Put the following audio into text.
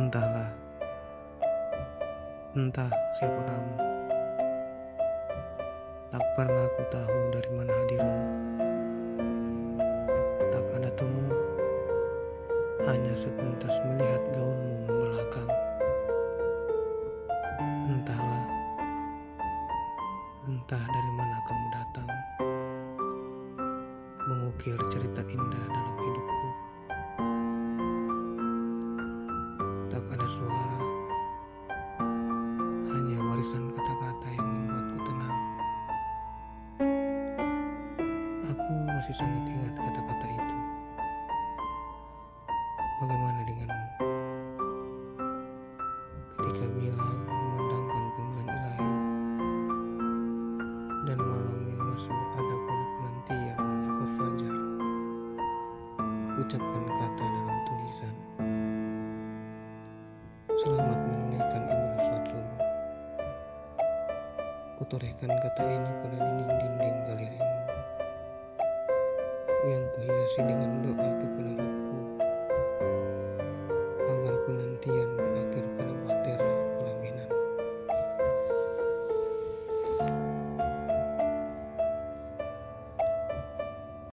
Entahlah, entah siapa kamu. Tak pernah ku tahu dari mana hadirmu. Tak ada temu, hanya sepintas melihat gaunmu membelakang. Entahlah, entah dari mana kamu datang, mengukir cerita masih sangat ingat kata-kata itu. Bagaimana denganmu? Ketika Bilal memandangkan panggilan ilahi dan malam yang masih ada pada penantian menyapa fajar, ucapkan kata dalam tulisan. Selamat menunaikan ibadah sholat subuh. Kutorehkan kata ini pada dinding-dinding yang kuhiasi dengan doa kepada